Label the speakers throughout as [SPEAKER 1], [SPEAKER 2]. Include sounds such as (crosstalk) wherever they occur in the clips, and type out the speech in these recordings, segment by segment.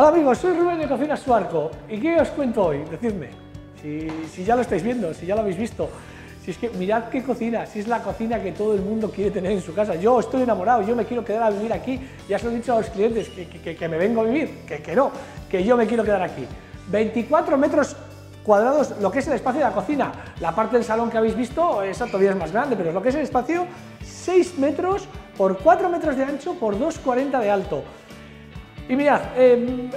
[SPEAKER 1] Hola amigos, soy Rubén de Cocina Suarco. ¿Y qué os cuento hoy? Decidme, si, si, ya lo estáis viendo, si ya lo habéis visto. Si es que mirad qué cocina, si es la cocina que todo el mundo quiere tener en su casa. Yo estoy enamorado, yo me quiero quedar a vivir aquí. Ya se lo he dicho a los clientes que, que, que me vengo a vivir, que, que no, que yo me quiero quedar aquí. 24 metros cuadrados, lo que es el espacio de la cocina. La parte del salón que habéis visto, esa todavía es más grande, pero lo que es el espacio, 6 metros por 4 metros de ancho por 2,40 de alto. Y mirad, eh,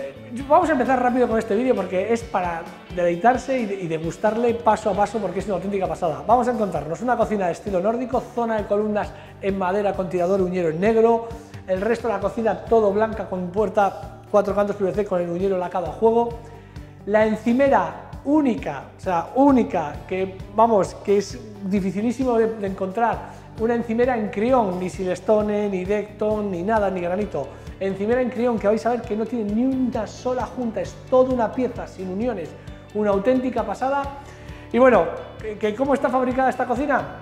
[SPEAKER 1] vamos a empezar rápido con este vídeo porque es para deleitarse y, degustarle paso a paso porque es una auténtica pasada. Vamos a encontrarnos una cocina de estilo nórdico, zona de columnas en madera con tirador uñero en negro, el resto de la cocina todo blanca con puerta cuatro cantos PVC con el uñero lacado a juego, la encimera única, o sea, única, que vamos, que es dificilísimo de, encontrar, una encimera en crión, ni silestone, ni decton, ni nada, ni granito. Encimera en crión que vais a ver que no tiene ni una sola junta, es toda una pieza sin uniones, una auténtica pasada. Y bueno, ¿cómo está fabricada esta cocina?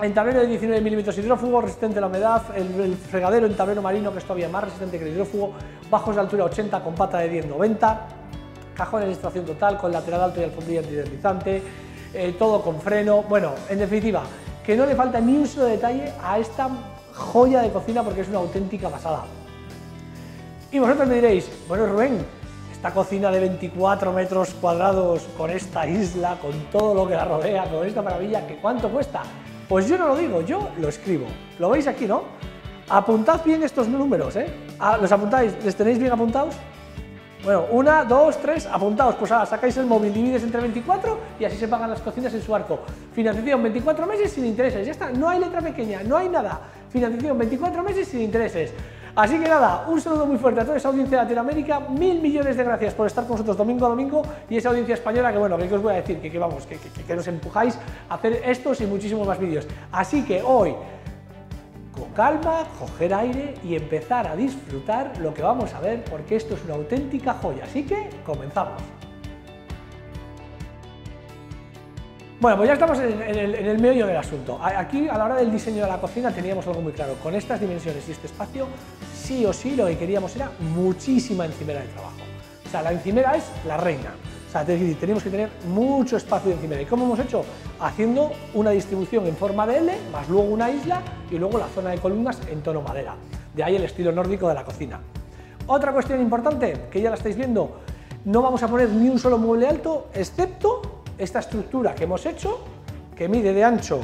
[SPEAKER 1] En tablero de 19 milímetros hidrófugo, resistente a la humedad, el, fregadero en tablero marino que es todavía más resistente que el hidrófugo, bajos de altura 80 con pata de 10 90, cajones de extracción total con lateral alto y alfombría antideslizante, eh, todo con freno, bueno, en definitiva, que no le falta ni un solo detalle a esta joya de cocina porque es una auténtica pasada. Y vosotros me diréis, bueno Rubén, esta cocina de 24 metros cuadrados con esta isla, con todo lo que la rodea, con esta maravilla, ¿qué cuánto cuesta? Pues yo no lo digo, yo lo escribo. ¿Lo veis aquí, no? Apuntad bien estos números, ¿eh? Ah, ¿Los apuntáis? ¿Les tenéis bien apuntados? Bueno, una, dos, tres, apuntados. Pues ahora sacáis el móvil, divides entre 24 y así se pagan las cocinas en su arco. Financiación 24 meses sin intereses. Ya está, no hay letra pequeña, no hay nada. Financiación 24 meses sin intereses. Así que nada, un saludo muy fuerte a toda esa audiencia de Latinoamérica, mil millones de gracias por estar con nosotros domingo a domingo y esa audiencia española que bueno, que os voy a decir, que, vamos, que, que nos empujáis a hacer estos y muchísimos más vídeos. Así que hoy, calma, coger aire y empezar a disfrutar lo que vamos a ver porque esto es una auténtica joya. Así que comenzamos. Bueno, pues ya estamos en, el, medio del asunto. Aquí, a la hora del diseño de la cocina, teníamos algo muy claro. Con estas dimensiones y este espacio, sí o sí lo que queríamos era muchísima encimera de trabajo. O sea, la encimera es la reina. O sea, tenemos que tener mucho espacio de encimera. ¿Y cómo hemos hecho? Haciendo una distribución en forma de L, más luego una isla y luego la zona de columnas en tono madera. De ahí el estilo nórdico de la cocina. Otra cuestión importante, que ya la estáis viendo, no vamos a poner ni un solo mueble alto, excepto esta estructura que hemos hecho, que mide de ancho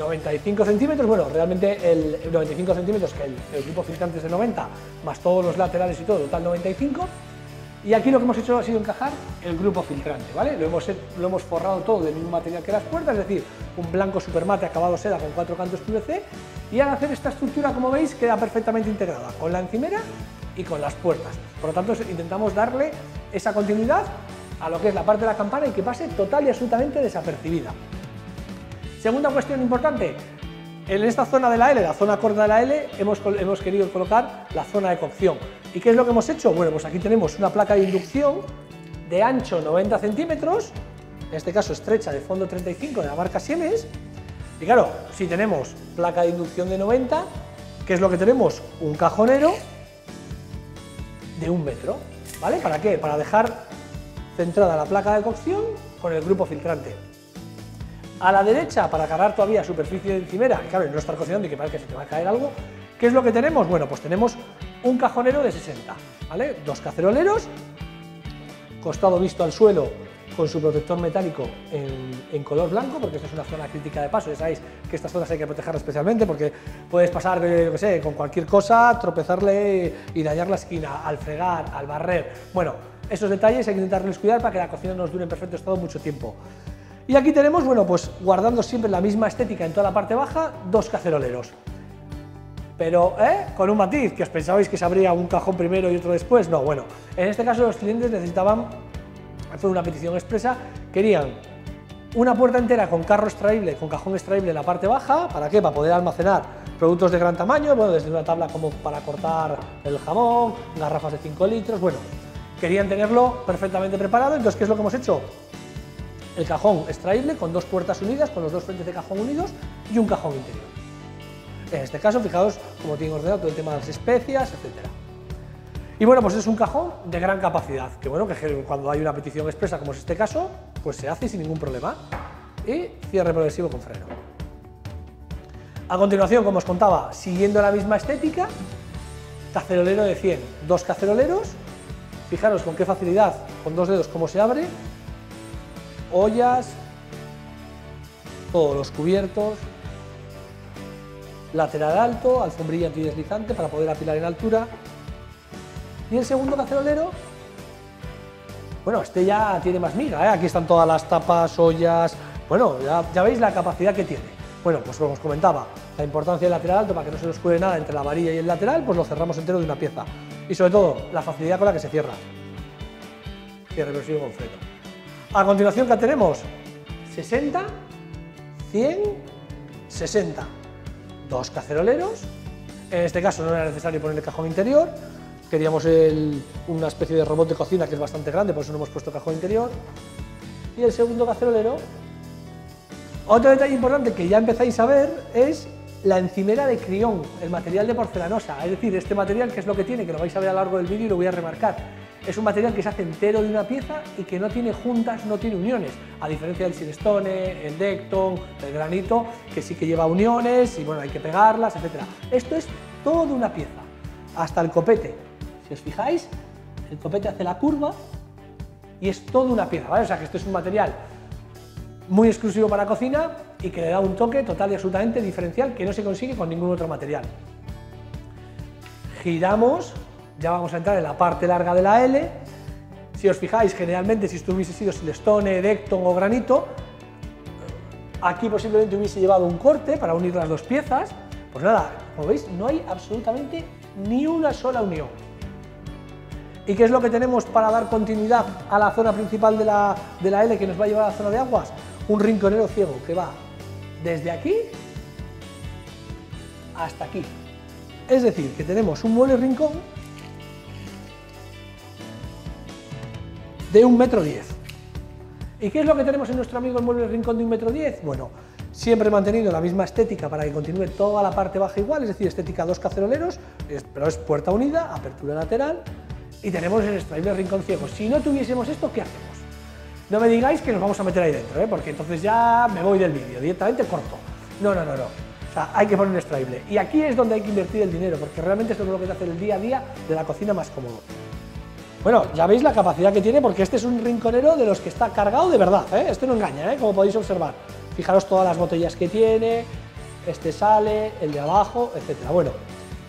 [SPEAKER 1] 95 centímetros, bueno, realmente el 95 centímetros, que el, grupo filtrante es de 90, más todos los laterales y todo, total 95, y aquí lo que hemos hecho ha sido encajar el grupo filtrante, ¿vale? Lo hemos, forrado todo del mismo material que las puertas, es decir, un blanco supermate acabado seda con cuatro cantos PVC, y al hacer esta estructura, como veis, queda perfectamente integrada con la encimera y con las puertas. Por lo tanto, intentamos darle esa continuidad a lo que es la parte de la campana y que pase total y absolutamente desapercibida. Segunda cuestión importante, en esta zona de la L, la zona corta de la L, hemos, hemos querido colocar la zona de cocción. ¿Y qué es lo que hemos hecho? Bueno, pues aquí tenemos una placa de inducción de ancho 90 centímetros, en este caso estrecha de fondo 35 de la marca Siemens, y claro, si tenemos placa de inducción de 90, ¿qué es lo que tenemos? Un cajonero de un metro, ¿vale? ¿Para qué? Para dejar centrada la placa de cocción con el grupo filtrante. A la derecha, para cargar todavía superficie de encimera, claro, no estar cocinando y que parece que se te va a caer algo, ¿qué es lo que tenemos? Bueno, pues tenemos un cajonero de 60, ¿vale? Dos caceroleros, costado visto al suelo con su protector metálico en, color blanco, porque esta es una zona crítica de paso, ya sabéis que estas zonas hay que proteger especialmente porque puedes pasar, no sé, con cualquier cosa, tropezarle y dañar la esquina, al fregar, al barrer, bueno, esos detalles hay que intentarles cuidar para que la cocina nos dure en perfecto estado mucho tiempo. Y aquí tenemos, bueno, pues guardando siempre la misma estética en toda la parte baja, dos caceroleros. Pero, ¿eh? Con un matiz, que os pensabais que se abría un cajón primero y otro después. No, bueno, en este caso los clientes necesitaban, fue una petición expresa, querían una puerta entera con carro extraíble, con cajón extraíble en la parte baja, ¿para qué? Para poder almacenar productos de gran tamaño, bueno, desde una tabla como para cortar el jamón, garrafas de 5 litros, bueno, querían tenerlo perfectamente preparado, entonces ¿qué es lo que hemos hecho? El cajón extraíble con dos puertas unidas, con los dos frentes de cajón unidos y un cajón interior. En este caso, fijaos cómo tiene ordenado todo el tema de las especias, etc. Y bueno, pues es un cajón de gran capacidad, que bueno, que cuando hay una petición expresa, como es este caso, pues se hace sin ningún problema. Y cierre progresivo con freno. A continuación, como os contaba, siguiendo la misma estética, cacerolero de 100, dos caceroleros, fijaros con qué facilidad, con dos dedos, cómo se abre, ollas, todos los cubiertos, lateral alto, alfombrilla antideslizante para poder apilar en altura, y el segundo cacerolero, bueno, este ya tiene más miga, ¿eh? aquí están todas las tapas, ollas, bueno, ya, veis la capacidad que tiene. Bueno, pues como os comentaba, la importancia del lateral alto para que no se nos cuele nada entre la varilla y el lateral, pues lo cerramos entero de una pieza. Y sobre todo, la facilidad con la que se cierra. Cierre con freno. A continuación, ¿qué tenemos? 60, 100, 60. Dos caceroleros. En este caso no era necesario poner el cajón interior, Queríamos una especie de robot de cocina que es bastante grande, por eso no hemos puesto cajón interior. Y el segundo cacerolero. Otro detalle importante que ya empezáis a ver es la encimera de crión, el material de porcelanosa, es decir, este material que es lo que tiene, que lo vais a ver a lo largo del vídeo y lo voy a remarcar. Es un material que se hace entero de una pieza y que no tiene juntas, no tiene uniones, a diferencia del silestone, el decton, el granito, que sí que lleva uniones y bueno, hay que pegarlas, etc. Esto es todo de una pieza, hasta el copete. Si os fijáis, el copete hace la curva y es toda una pieza, ¿vale? O sea que esto es un material muy exclusivo para cocina y que le da un toque total y absolutamente diferencial que no se consigue con ningún otro material. Giramos, ya vamos a entrar en la parte larga de la L. Si os fijáis, generalmente si esto hubiese sido silestone, decton o granito, aquí posiblemente hubiese llevado un corte para unir las dos piezas. Pues nada, como veis, no hay absolutamente ni una sola unión. ¿Y qué es lo que tenemos para dar continuidad a la zona principal de la, de la L que nos va a llevar a la zona de aguas? Un rinconero ciego que va desde aquí hasta aquí. Es decir, que tenemos un mueble rincón de un metro diez. ¿Y qué es lo que tenemos en nuestro amigo el mueble rincón de un metro diez? Bueno, siempre manteniendo la misma estética para que continúe toda la parte baja igual, es decir, estética dos caceroleros, pero es puerta unida, apertura lateral, y tenemos el extraíble rincón ciego. Si no tuviésemos esto, ¿qué hacemos? No me digáis que nos vamos a meter ahí dentro, ¿eh? porque entonces ya me voy del vídeo, directamente corto. No, no, no, no. O sea, hay que poner un extraíble. Y aquí es donde hay que invertir el dinero, porque realmente esto es lo que te hace el día a día de la cocina más cómodo. Bueno, ya veis la capacidad que tiene, porque este es un rinconero de los que está cargado de verdad, ¿eh? Este no engaña, ¿eh? como podéis observar. Fijaros todas las botellas que tiene, este sale, el de abajo, etcétera. Bueno,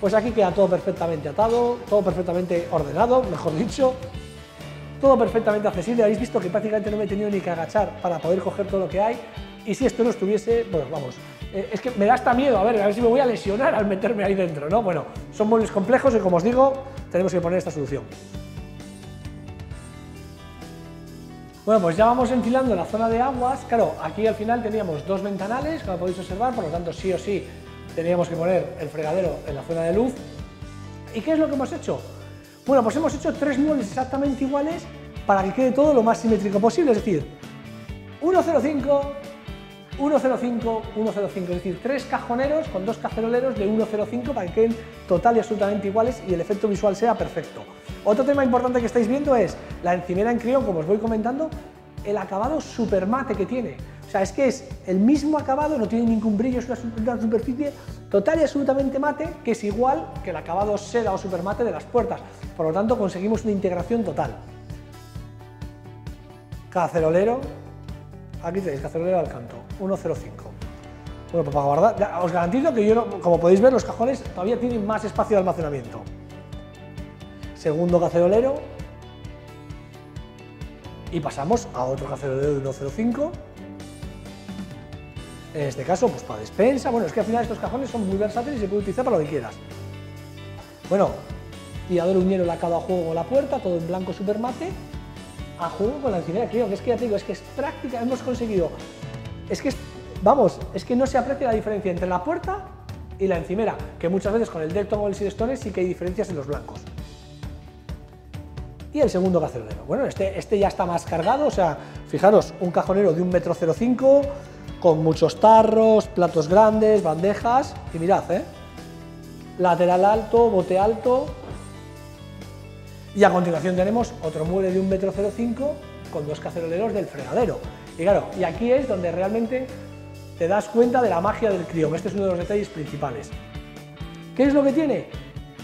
[SPEAKER 1] pues aquí queda todo perfectamente atado, todo perfectamente ordenado, mejor dicho, todo perfectamente accesible. Habéis visto que prácticamente no me he tenido ni que agachar para poder coger todo lo que hay. Y si esto no estuviese, bueno, vamos, eh, es que me da hasta miedo, a ver, a ver si me voy a lesionar al meterme ahí dentro, ¿no? Bueno, son muebles complejos y como os digo, tenemos que poner esta solución. Bueno, pues ya vamos enfilando la zona de aguas. Claro, aquí al final teníamos dos ventanales, como podéis observar, por lo tanto sí o sí teníamos que poner el fregadero en la zona de luz. ¿Y qué es lo que hemos hecho? Bueno, pues hemos hecho tres muebles exactamente iguales para que quede todo lo más simétrico posible, es decir, 105, 105, 105, es decir, tres cajoneros con dos caceroleros de 105 para que queden total y absolutamente iguales y el efecto visual sea perfecto. Otro tema importante que estáis viendo es la encimera en crión, como os voy comentando, el acabado super mate que tiene. O sea, es que es el mismo acabado, no tiene ningún brillo, es una, superficie total y absolutamente mate, que es igual que el acabado seda o supermate de las puertas. Por lo tanto, conseguimos una integración total. Cacerolero, aquí tenéis cacerolero al canto, 105. Bueno, pues para guardar, os garantizo que yo, como podéis ver, los cajones todavía tienen más espacio de almacenamiento. Segundo cacerolero, y pasamos a otro cacerolero de 105 en este caso, pues para despensa, bueno, es que al final estos cajones son muy versátiles y se puede utilizar para lo que quieras. Bueno, tirador uñero lacado a juego con la puerta, todo en blanco super mate, a juego con la encimera, creo que es que ya te digo, es que es práctica, hemos conseguido, es que, vamos, es que no se aprecia la diferencia entre la puerta y la encimera, que muchas veces con el Decton o el Silestone sí que hay diferencias en los blancos. Y el segundo cacerolero, bueno, este, este ya está más cargado, o sea, fijaros, un cajonero de un metro 05, con muchos tarros, platos grandes, bandejas, y mirad, ¿eh? lateral alto, bote alto, Y a continuación tenemos otro mueble de un metro 05 con dos caceroleros del fregadero. Y claro, y aquí es donde realmente te das cuenta de la magia del crión. Este es uno de los detalles principales. ¿Qué es lo que tiene?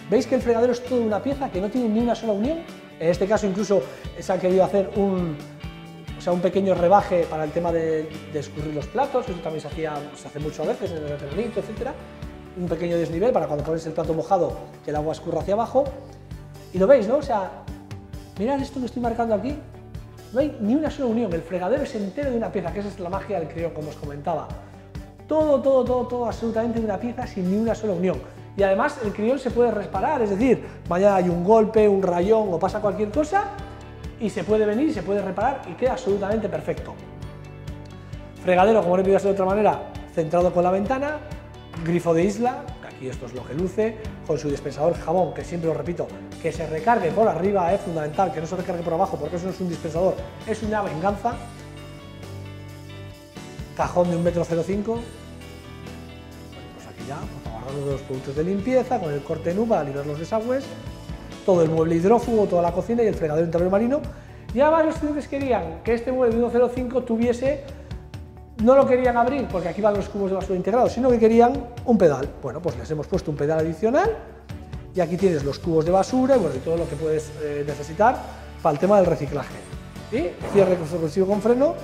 [SPEAKER 1] ¿Veis que el fregadero es toda una pieza que no tiene ni una sola unión? En este caso incluso se ha querido hacer un, o sea, un pequeño rebaje para el tema de, escurrir los platos, eso también se, hacía, se hace mucho a veces en el veranito, etc. Un pequeño desnivel para cuando pones el plato mojado que el agua escurra hacia abajo. Y lo veis, ¿no? O sea, mirad esto que estoy marcando aquí, no hay ni una sola unión, el fregadero es entero de una pieza, que esa es la magia del crión, como os comentaba. Todo, todo, todo, todo absolutamente de una pieza sin ni una sola unión. Y además el crión se puede reparar, es decir, mañana hay un golpe, un rayón o pasa cualquier cosa y se puede venir, se puede reparar y queda absolutamente perfecto. Fregadero, como no pido de otra manera, centrado con la ventana, grifo de isla, aquí esto es lo que luce, con su dispensador jabón, que siempre lo repito, que se recargue por arriba es fundamental, que no se recargue por abajo, porque eso no es un dispensador, es una venganza. Cajón de 1,05 metro, pues aquí ya, pues guardando los productos de limpieza, con el corte nu para liberar los desagües, todo el mueble hidrófugo, toda la cocina y el fregadero interior marino. Y además los estudiantes querían que este mueble de 1.05 tuviese, no lo querían abrir porque aquí van los cubos de basura integrados, sino que querían un pedal. Bueno, pues les hemos puesto un pedal adicional y aquí tienes los cubos de basura y, bueno, y todo lo que puedes eh, necesitar para el tema del reciclaje. Y cierre consigo con freno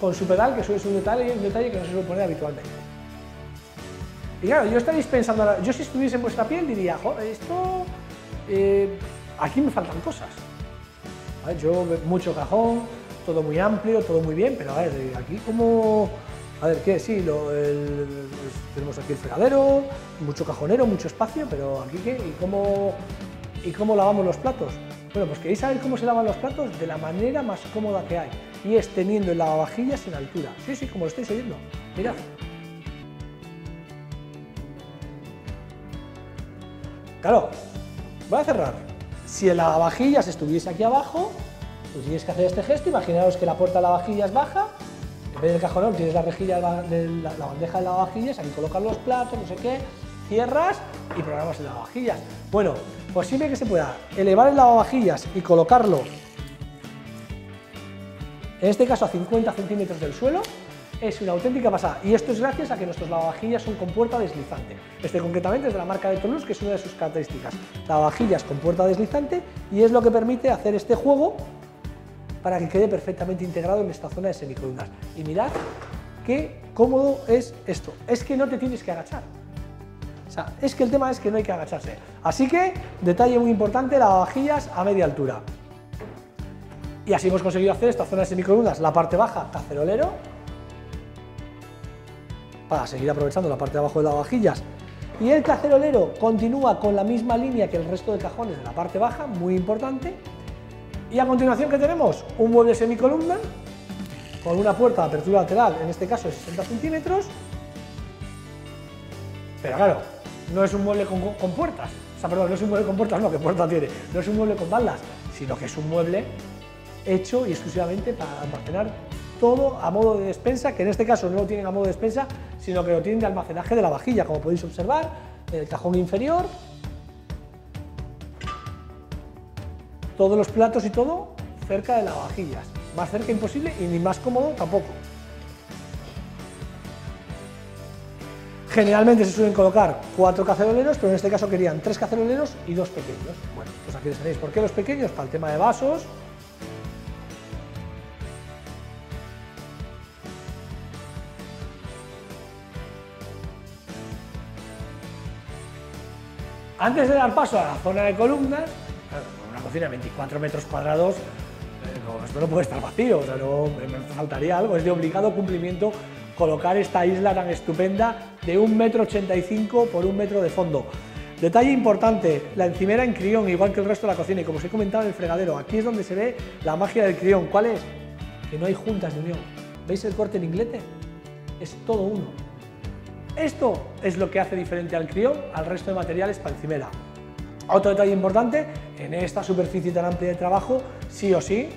[SPEAKER 1] con su pedal, que suele ser un detalle, un detalle que no se suele poner habitualmente. Y claro, yo estaréis pensando, yo si estuviese en vuestra piel diría, joder, esto eh, aquí me faltan cosas. Yo mucho cajón, todo muy amplio, todo muy bien, pero a ver, eh, aquí como... A ver, ¿qué? Sí, tenemos aquí el fregadero, mucho cajonero, mucho espacio, pero aquí ¿qué? ¿Y cómo, ¿Y cómo lavamos los platos? Bueno, pues queréis saber cómo se lavan los platos de la manera más cómoda que hay, y es teniendo el lavavajillas en altura. Sí, sí, como lo estáis oyendo. Mirad. Claro, Voy a cerrar. Si el lavavajillas estuviese aquí abajo, pues tienes que hacer este gesto. Imaginaos que la puerta de lavavajillas baja, en vez del cajonón tienes la rejilla de la, bandeja de lavavajillas, aquí colocar los platos, no sé qué, cierras y programas el lavavajillas. Bueno, siempre que se pueda elevar el lavavajillas y colocarlo, en este caso a 50 centímetros del suelo, es una auténtica pasada. Y esto es gracias a que nuestros lavavajillas son con puerta deslizante. Este concretamente es de la marca de Toulouse, que es una de sus características. Lavavajillas con puerta deslizante y es lo que permite hacer este juego para que quede perfectamente integrado en esta zona de semicolumnas. Y mirad qué cómodo es esto. Es que no te tienes que agachar. O sea, es que el tema es que no hay que agacharse. Así que, detalle muy importante, lavavajillas a media altura. Y así hemos conseguido hacer esta zona de semicolumnas, la parte baja, cacerolero, para seguir aprovechando la parte de abajo de las vajillas. Y el cacerolero continúa con la misma línea que el resto de cajones de la parte baja, muy importante. Y a continuación, ¿qué tenemos? Un mueble semicolumna con una puerta de apertura lateral, en este caso de 60 centímetros. Pero claro, no es un mueble con, con puertas, o sea, perdón, no es un mueble con puertas, no, que puerta tiene, no es un mueble con baldas, sino que es un mueble hecho y exclusivamente para almacenar todo a modo de despensa, que en este caso no lo tienen a modo de despensa, sino que lo tienen de almacenaje de la vajilla, como podéis observar, en el cajón inferior. Todos los platos y todo cerca de las vajillas. Más cerca imposible y ni más cómodo tampoco. Generalmente se suelen colocar cuatro caceroleros, pero en este caso querían tres caceroleros y dos pequeños. Bueno, pues aquí les tenéis. ¿Por qué los pequeños? Para el tema de vasos, Antes de dar paso a la zona de columnas, cocina de 24 metros cuadrados, esto no puede estar vacío, o sea, no, me faltaría algo, es de obligado cumplimiento colocar esta isla tan estupenda de 1,85 m por un metro de fondo. Detalle importante, la encimera en crión, igual que el resto de la cocina, y como os he comentado en el fregadero, aquí es donde se ve la magia del crión. ¿Cuál es? Que no hay juntas de unión. ¿Veis el corte en inglete? Es todo uno. Esto es lo que hace diferente al crión al resto de materiales para encimera. Otro detalle importante, en esta superficie tan amplia de trabajo, sí o sí,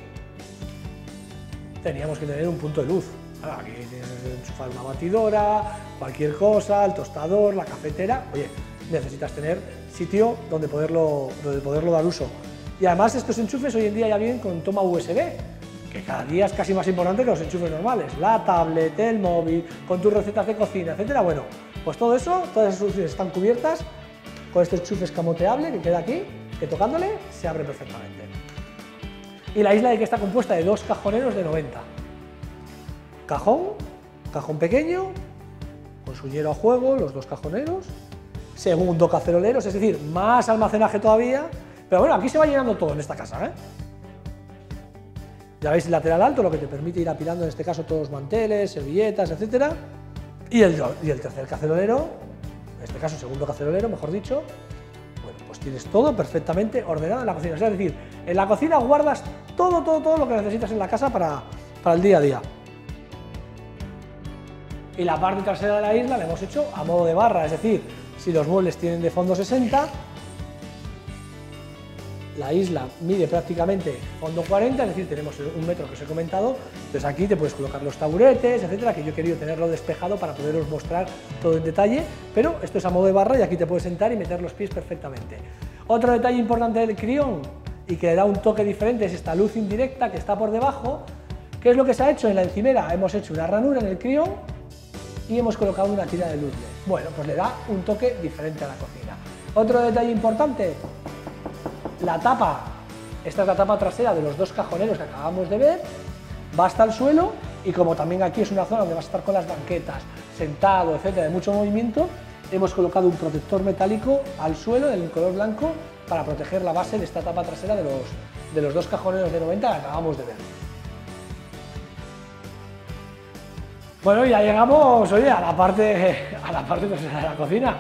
[SPEAKER 1] teníamos que tener un punto de luz. Aquí tienes que enchufar una batidora, cualquier cosa, el tostador, la cafetera. Oye, necesitas tener sitio donde poderlo, donde poderlo dar uso. Y además estos enchufes hoy en día ya vienen con toma USB, que cada día es casi más importante que los enchufes normales. La tablet, el móvil, con tus recetas de cocina, etcétera. Bueno, pues todo eso, todas esas soluciones están cubiertas con este enchufe escamoteable que queda aquí, que tocándole se abre perfectamente. Y la isla de que está compuesta de dos cajoneros de 90. Cajón, cajón pequeño, con su a juego, los dos cajoneros, segundo caceroleros, es decir, más almacenaje todavía, pero bueno, aquí se va llenando todo en esta casa. ¿eh? Ya veis el lateral alto, lo que te permite ir apilando en este caso todos los manteles, servilletas, etcétera. Y el, y el tercer cacerolero, en este caso segundo cacerolero, mejor dicho, bueno, pues tienes todo perfectamente ordenado en la cocina. Es decir, en la cocina guardas todo, todo, todo lo que necesitas en la casa para, para el día a día. Y la parte trasera de la isla la hemos hecho a modo de barra, es decir, si los muebles tienen de fondo 60, la isla mide prácticamente fondo 40, es decir, tenemos un metro que os he comentado, entonces aquí te puedes colocar los taburetes, etcétera, que yo he querido tenerlo despejado para poderos mostrar todo en detalle, pero esto es a modo de barra y aquí te puedes sentar y meter los pies perfectamente. Otro detalle importante del crión y que le da un toque diferente es esta luz indirecta que está por debajo. ¿Qué es lo que se ha hecho en la encimera? Hemos hecho una ranura en el crión y hemos colocado una tira de luz Bueno, pues le da un toque diferente a la cocina. Otro detalle importante, la tapa, esta es la tapa trasera de los dos cajoneros que acabamos de ver, va hasta el suelo y como también aquí es una zona donde vas a estar con las banquetas, sentado, etcétera, de mucho movimiento, hemos colocado un protector metálico al suelo del color blanco para proteger la base de esta tapa trasera de los, de los dos cajoneros de 90 que acabamos de ver. Bueno, ya llegamos, oye, a la parte, (laughs) a la parte trasera de la cocina.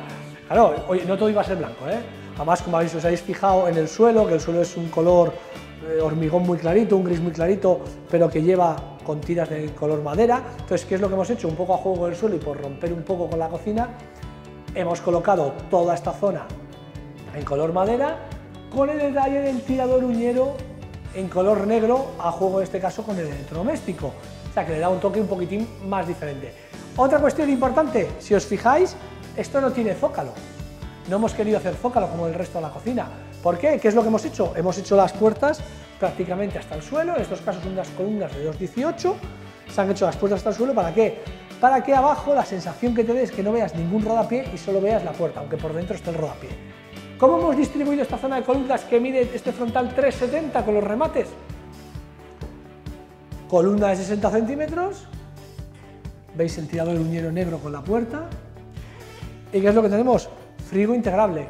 [SPEAKER 1] Claro, no todo iba a ser blanco, ¿eh? Además, como habéis, os habéis fijado en el suelo, que el suelo es un color eh, hormigón muy clarito, un gris muy clarito, pero que lleva con tiras de color madera. Entonces, ¿qué es lo que hemos hecho? Un poco a juego con el suelo y por romper un poco con la cocina, hemos colocado toda esta zona en color madera, con el detalle del tirador uñero en color negro, a juego en este caso con el electrodoméstico. O sea, que le da un toque un poquitín más diferente. Otra cuestión importante, si os fijáis, esto no tiene zócalo. No hemos querido hacer zócalo como el resto de la cocina. ¿Por qué? ¿Qué es lo que hemos hecho? Hemos hecho las puertas prácticamente hasta el suelo, en estos casos unas columnas de 2,18, se han hecho las puertas hasta el suelo, ¿para qué? Para que abajo la sensación que te dé es que no veas ningún rodapié y solo veas la puerta, aunque por dentro esté el rodapié. ¿Cómo hemos distribuido esta zona de columnas que mide este frontal 3,70 con los remates? Columna de 60 centímetros, veis el tirador uñero negro con la puerta, ¿y qué es lo que tenemos? Frigo integrable.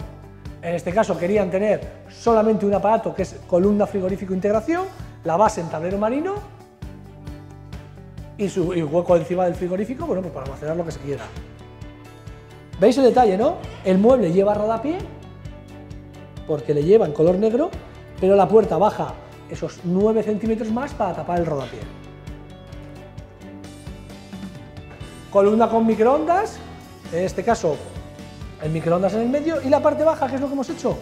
[SPEAKER 1] En este caso querían tener solamente un aparato que es columna frigorífico integración, la base en tablero marino y su hueco encima del frigorífico, bueno, pues para almacenar lo que se quiera. ¿Veis el detalle, no? El mueble lleva rodapié, porque le lleva en color negro, pero la puerta baja esos 9 centímetros más para tapar el rodapié. Columna con microondas, en este caso el microondas en el medio y la parte baja, ¿qué es lo que hemos hecho?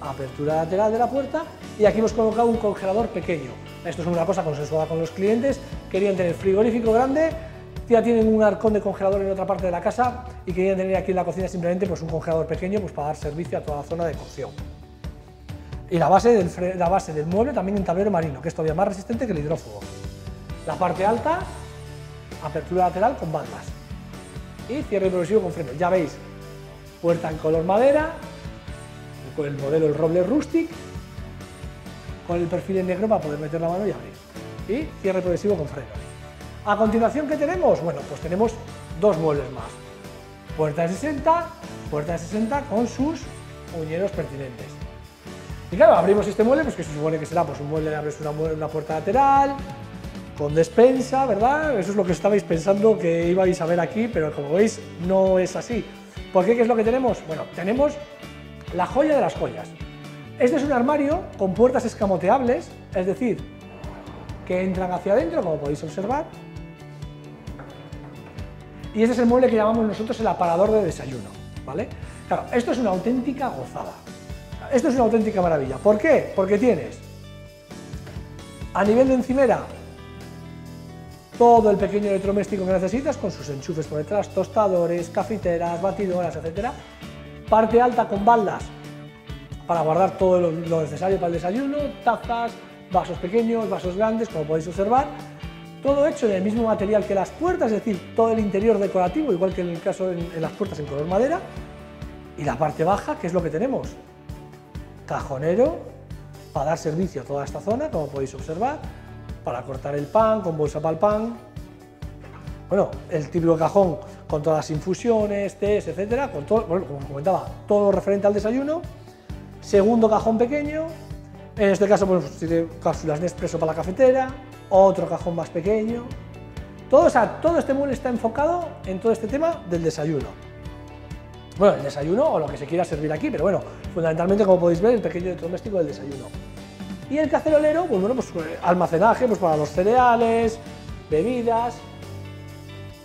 [SPEAKER 1] Apertura lateral de la puerta y aquí hemos colocado un congelador pequeño. Esto es una cosa consensuada con los clientes, querían tener frigorífico grande, ya tienen un arcón de congelador en otra parte de la casa y querían tener aquí en la cocina simplemente pues, un congelador pequeño pues, para dar servicio a toda la zona de cocción. Y la base, del, la base del mueble también en tablero marino, que es todavía más resistente que el hidrófugo. La parte alta, apertura lateral con bandas y cierre progresivo con freno. Ya veis, puerta en color madera, con el modelo el roble rustic, con el perfil en negro para poder meter la mano y abrir. Y cierre progresivo con freno. A continuación, ¿qué tenemos? Bueno, pues tenemos dos muebles más. Puerta de 60, puerta de 60 con sus uñeros pertinentes. Y claro, abrimos este mueble, pues que se supone que será pues, un mueble, abres una, una puerta lateral, con despensa, ¿verdad? Eso es lo que estabais pensando que ibais a ver aquí, pero como veis no es así. ¿Por qué? ¿Qué es lo que tenemos? Bueno, tenemos la joya de las joyas. Este es un armario con puertas escamoteables, es decir, que entran hacia adentro, como podéis observar. Y este es el mueble que llamamos nosotros el aparador de desayuno, ¿vale? Claro, esto es una auténtica gozada. Esto es una auténtica maravilla. ¿Por qué? Porque tienes a nivel de encimera todo el pequeño electrodoméstico que necesitas con sus enchufes por detrás, tostadores, cafeteras, batidoras, etc. Parte alta con baldas para guardar todo lo, necesario para el desayuno, tazas, vasos pequeños, vasos grandes, como podéis observar, todo hecho del mismo material que las puertas, es decir, todo el interior decorativo, igual que en el caso en, las puertas en color madera, y la parte baja, que es lo que tenemos, cajonero para dar servicio a toda esta zona, como podéis observar, para cortar el pan, con bolsa para el pan, bueno, el típico cajón con todas las infusiones, tés, etcétera, con todo, bueno, como comentaba, todo lo referente al desayuno, segundo cajón pequeño, en este caso pues, tiene cápsulas de expreso para la cafetera, otro cajón más pequeño. Todo, o sea, todo este mueble está enfocado en todo este tema del desayuno. Bueno, el desayuno o lo que se quiera servir aquí, pero bueno, fundamentalmente, como podéis ver, el pequeño electrodoméstico del desayuno. Y el cacerolero, pues bueno, pues eh, almacenaje pues para los cereales, bebidas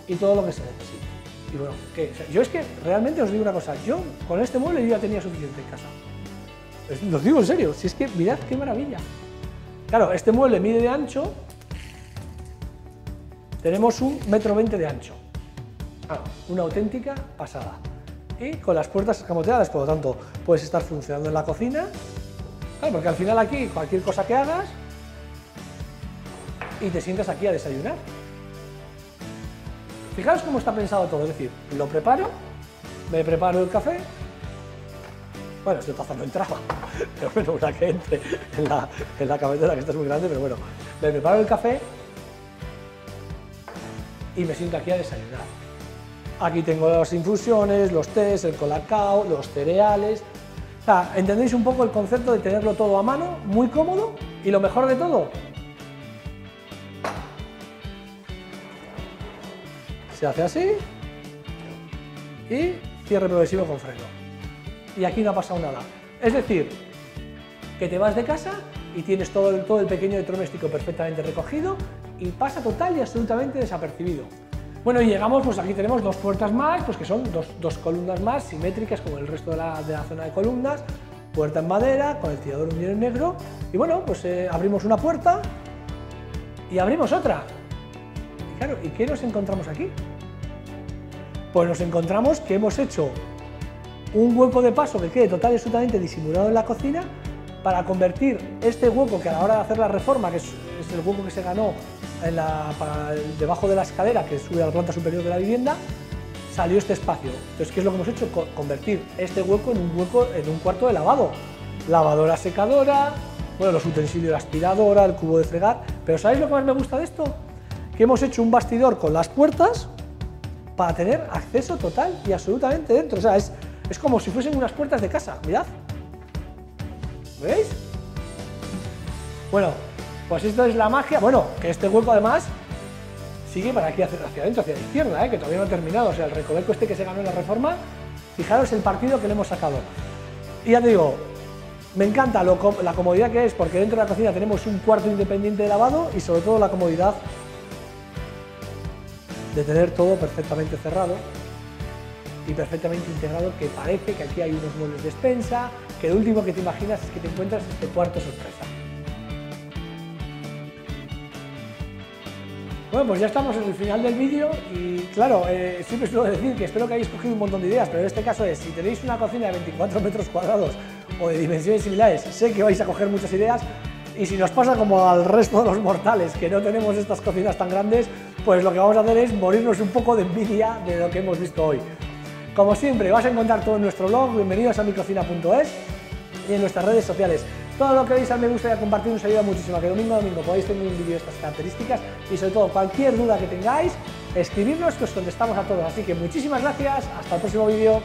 [SPEAKER 1] y todo lo que se necesite. Y bueno, yo es que realmente os digo una cosa, yo con este mueble yo ya tenía suficiente en casa. Lo digo en serio, si es que mirad qué maravilla. Claro, este mueble mide de ancho tenemos un metro veinte de ancho. Ah, una auténtica pasada. Y con las puertas escamoteadas, por lo tanto, puedes estar funcionando en la cocina. Porque al final aquí, cualquier cosa que hagas, y te sientas aquí a desayunar. Fijaros cómo está pensado todo, es decir, lo preparo, me preparo el café, bueno, esta taza no entraba, (laughs) pero bueno, una que entre en la, en la que esta es muy grande, pero bueno, me preparo el café, y me siento aquí a desayunar. Aquí tengo las infusiones, los tés, el colacao, los cereales. Sea, ¿entendéis un poco el concepto de tenerlo todo a mano, muy cómodo? Y lo mejor de todo, se hace así y cierre progresivo con freno. Y aquí no ha pasado nada. Es decir, que te vas de casa y tienes todo el, todo el pequeño electrodoméstico perfectamente recogido y pasa total y absolutamente desapercibido. Bueno, y llegamos, pues aquí tenemos dos puertas más, pues que son dos, columnas más simétricas como el resto de la, zona de columnas, puerta en madera, con el tirador hundido en negro, y bueno, pues eh, abrimos una puerta y abrimos otra. Y claro, ¿y qué nos encontramos aquí? Pues nos encontramos que hemos hecho un hueco de paso que quede total y absolutamente disimulado en la cocina para convertir este hueco que a la hora de hacer la reforma, que es, el hueco que se ganó debajo de la escalera que sube a la planta superior de la vivienda, salió este espacio. Entonces, ¿qué es lo que hemos hecho? convertir este hueco en un hueco, en un cuarto de lavado. Lavadora secadora, bueno, los utensilios de aspiradora, el cubo de fregar. Pero ¿sabéis lo que más me gusta de esto? Que hemos hecho un bastidor con las puertas para tener acceso total y absolutamente dentro. O sea, es, es como si fuesen unas puertas de casa, mirad. ¿Veis? Bueno, pues esto es la magia. Bueno, que este hueco además sigue para aquí hacia, adentro, hacia la izquierda, ¿eh? que todavía no ha terminado. O sea, el recoveco este que se ganó en la reforma, fijaros el partido que le hemos sacado. Y ya te digo, me encanta la comodidad que es, porque dentro de la cocina tenemos un cuarto independiente de lavado y sobre todo la comodidad de tener todo perfectamente cerrado y perfectamente integrado, que parece que aquí hay unos muebles de despensa, que lo último que te imaginas es que te encuentras este cuarto sorpresa. Bueno, pues ya estamos en el final del vídeo y claro, eh, siempre suelo decir que espero que hayáis cogido un montón de ideas, pero en este caso es, si tenéis una cocina de 24 metros cuadrados o de dimensiones similares, sé que vais a coger muchas ideas y si nos pasa como al resto de los mortales que no tenemos estas cocinas tan grandes, pues lo que vamos a hacer es morirnos un poco de envidia de lo que hemos visto hoy. Como siempre, vas a encontrar todo en nuestro blog, bienvenidos a micocina.es y en nuestras redes sociales. Todo lo que veis al me gusta y a compartir nos ayuda muchísimo, que domingo a domingo podéis tener un vídeo de estas características y sobre todo cualquier duda que tengáis, escribirnos que os contestamos a todos. Así que muchísimas gracias, hasta el próximo vídeo.